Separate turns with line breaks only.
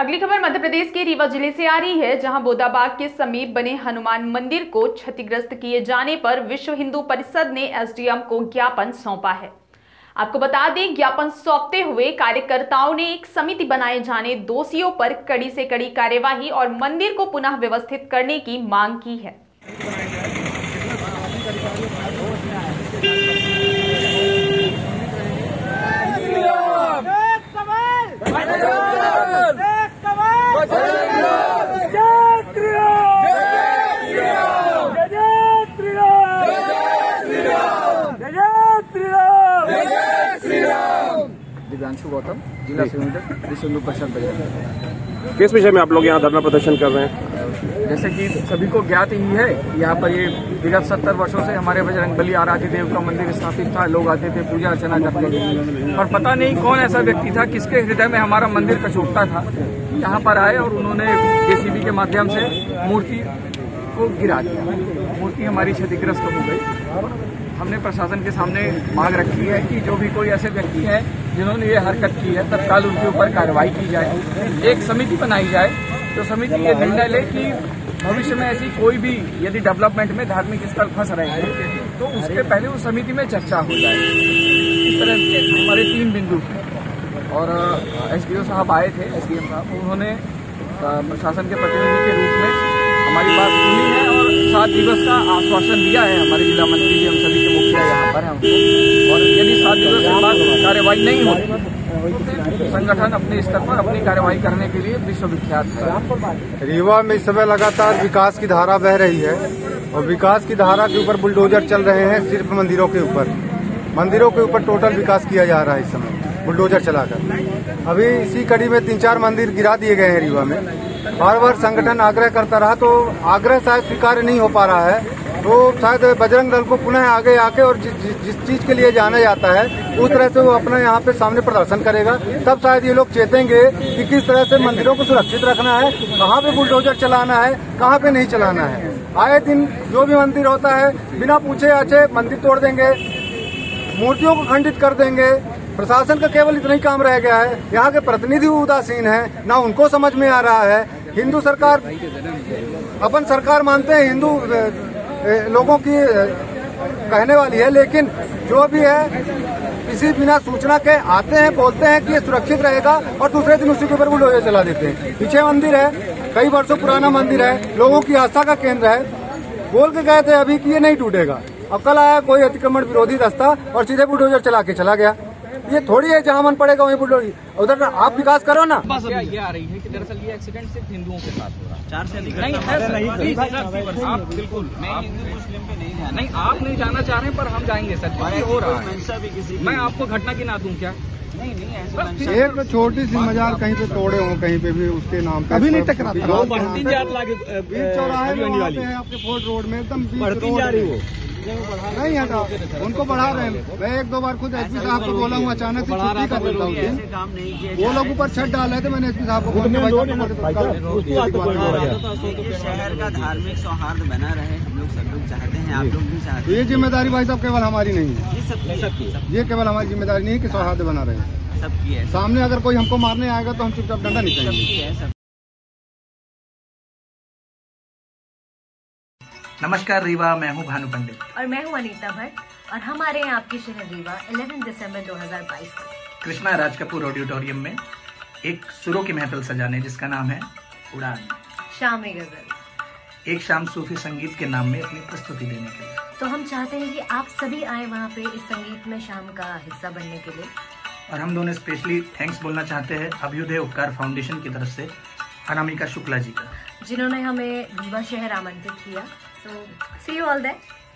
अगली खबर मध्य प्रदेश के रीवा ज़िले से आ रही है, जहाँ बोदाबाग के समीप बने हनुमान मंदिर को क्षतिग्रस्त किए जाने पर विश्व हिंदू परिषद ने एसडीएम को ज्ञापन सौंपा है। आपको बता दें, ज्ञापन सौंपते हुए कार्यकर्ताओं ने एक समिति बनाए जाने, दोषियों पर कड़ी से कड़ी कार्यवाही और मंदिर को पुनः व्यवस्थित करने की मांग की है।
दिव्यांशु गौतम जिला संयोजक विश्व हिंदू परिषद बजरंग
किस विषय में आप लोग यहाँ धरना प्रदर्शन कर रहे हैं?
जैसे कि सभी को ज्ञात ही है यहाँ पर ये विगत सत्तर वर्षों से हमारे बजरंग बली आराध्य देव का मंदिर स्थापित था लोग आते थे पूजा अर्चना करते थे। पर पता नहीं कौन ऐसा व्यक्ति था किसके हृदय में हमारा मंदिर कचूकता था। यहाँ पर आए और उन्होंने जेसीबी के माध्यम से मूर्ति को गिरा दिया। मूर्ति हमारी क्षतिग्रस्त हो गई। हमने प्रशासन के सामने मांग रखी है कि जो भी कोई ऐसे व्यक्ति हैं जिन्होंने ये हरकत की है, तत्काल उनके ऊपर कार्रवाई की जाए, एक समिति बनाई जाए तो समिति ये निर्णय ले कि भविष्य में ऐसी कोई भी यदि डेवलपमेंट में धार्मिक स्थल फंस रहे हैं तो उसके पहले उस समिति में चर्चा हो जाए। इस तरह के हमारे तीन बिंदु और एस साहब आए थे एस साहब, उन्होंने प्रशासन के प्रतिनिधि के रूप में हमारी बात सुनी है और सात दिवस का आश्वासन दिया है हमारे जिला मंत्री जी, हम सभी के मुखिया यहाँ पर हैं उनको। और यदि सात दिवस के बाद कार्रवाई नहीं होती तो संगठन अपने स्तर पर अपनी कार्यवाही करने के लिए विश्वविख्यात है।
रीवा में इस समय लगातार विकास की धारा बह रही है और विकास की धारा के ऊपर बुलडोजर चल रहे हैं सिर्फ़ मंदिरों के ऊपर। मंदिरों के ऊपर टोटल विकास किया जा रहा है इस समय, बुलडोजर चलाकर। अभी इसी कड़ी में तीन चार मंदिर गिरा दिए गए हैं रीवा में। बार बार संगठन आग्रह करता रहा तो आग्रह शायद स्वीकार नहीं हो पा रहा है। तो शायद बजरंग दल को पुनः आगे आके और जि, जि, जिस चीज़ के लिए जाना जाता है उस तरह से वो अपना यहाँ पे सामने प्रदर्शन करेगा। तब शायद ये लोग चेतेंगे कि किस तरह से मंदिरों को सुरक्षित रखना है कहाँ पे बुलडोजर चलाना है कहाँ पे नहीं चलाना है। आए दिन जो भी मंदिर होता है बिना पूछे आछे मंदिर तोड़ देंगे मूर्तियों को खंडित कर देंगे। प्रशासन का केवल इतना ही काम रह गया है। यहाँ के प्रतिनिधि उदासीन है ना उनको समझ में आ रहा है हिंदू सरकार, अपन सरकार मानते हैं हिंदू लोगों की कहने वाली है, लेकिन जो भी है, किसी बिना सूचना के आते हैं, बोलते हैं कि ये सुरक्षित रहेगा और दूसरे दिन उसी के ऊपर बुलडोजर चला देते हैं। पीछे मंदिर है, कई वर्षों पुराना मंदिर है, लोगों की आस्था का केंद्र है। बोल के गए थे अभी कि ये नहीं टूटेगा। अब कल आया, कोई अतिक्रमण विरोधी दस्ता और सीधे बुलडोजर चला के चला गया। ये थोड़ी है जहाँ मन पड़ेगा वहीं बुलडोजर उधर आप विकास करो ना।
ये आ रही है कि दरअसल ये एक्सीडेंट सिर्फ़ हिंदुओं के साथ हो रहा है। चार से नहीं है सर, नहीं सर, आप बिल्कुल मैं हिंदू मुस्लिम पे नहीं आप नहीं जाना चाह रहे हैं पर हम जाएँगे सर हो रहा है। मैं आपको घटना की ना दूँ क्या? नहीं नहीं ऐसा
एक छोटी सी मजार कहीं पे तोड़े हो कहीं पे भी उसके नाम पे अभी नहीं टकरा चौराहे है आपके फोर्ट रोड में एकदम बढ़ती जा रही वो। नहीं हटा उनको बढ़ा रहे हैं। मैं एक दो बार खुद एसपी साहब को बोला हूँ अचानक से छुट्टी कर देता हूँ। वो लोग ऊपर छत डाल रहे थे मैंने एसपी साहब को बोला साहब को
शहर का धार्मिक सौहार्द बना रहे हम लोग सब लोग चाहते हैं आप लोग भी चाहते
तो ये ज़िम्मेदारी भाई साहब केवल हमारी नहीं है।
ये
केवल हमारी ज़िम्मेदारी नहीं है की सौहार्द बना रहे।
सबकी है।
सामने अगर कोई हमको मारने आएगा तो हम चुपचाप डंडा नहीं
नमस्कार रीवा मैं हूँ भानु पंडित।
और मैं हूँ अनीता भट्ट और हम आ रहे हैं आपके शहर रीवा 11 दिसंबर 2022 को।
कृष्णा राज कपूर ऑडिटोरियम में एक सुरों की महफिल सजाने जिसका नाम है उड़ान।
शाम गज़ल।
एक शाम सूफी संगीत के नाम में अपनी प्रस्तुति देने के लिए।
तो हम चाहते हैं कि आप सभी आए वहाँ पे इस संगीत में शाम का हिस्सा बनने के लिए।
और हम दोनों स्पेशली थैंक्स बोलना चाहते हैं अभ्युदय उपकार फाउंडेशन की तरफ़ से अनामिका शुक्ला जी का।
जिन्होंने हमें रीवा शहर आमंत्रित किया। तो सी यू ऑल दैट